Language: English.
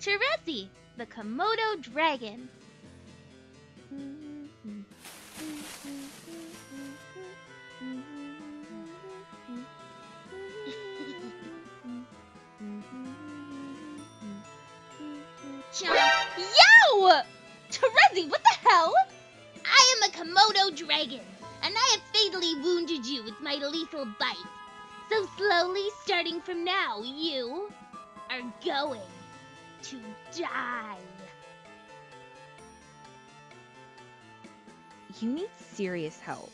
Terezi, the Komodo dragon. Yow! Terezi, what the hell? I am a Komodo dragon, and I have fatally wounded you with my lethal bite. So slowly, starting from now, you are going to die. You need serious help.